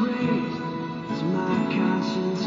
raised as my conscience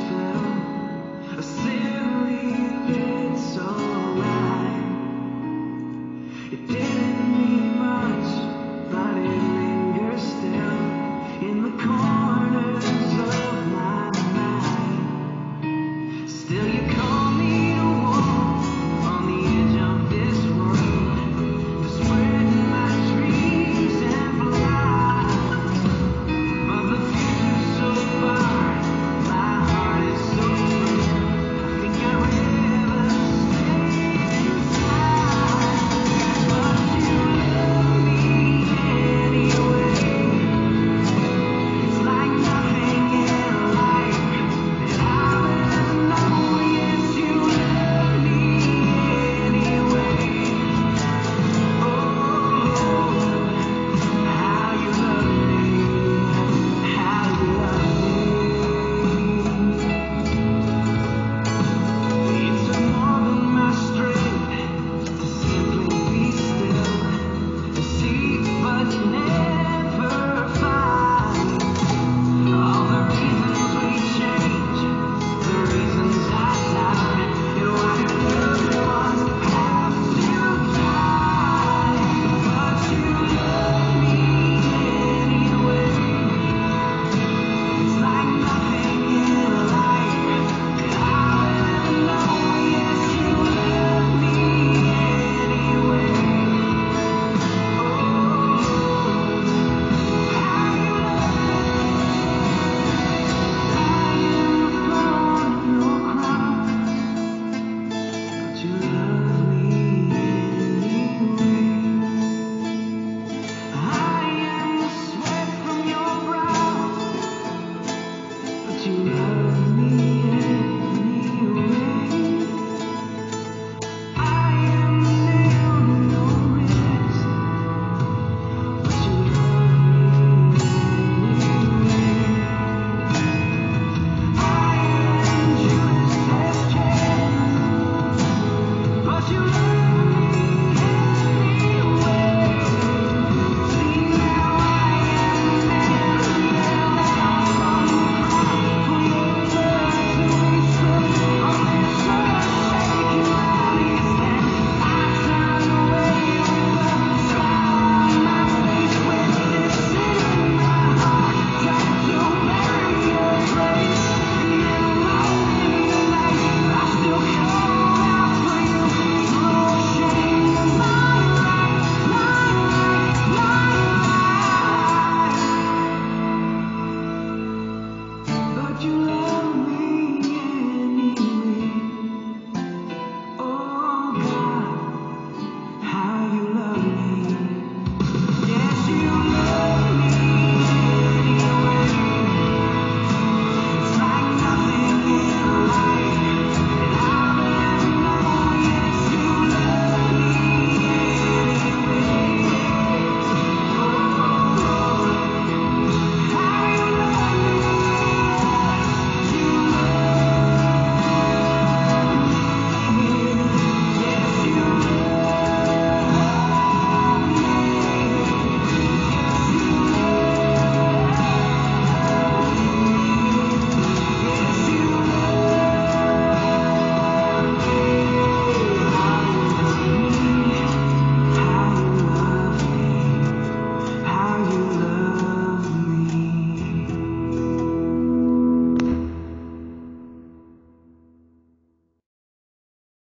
you.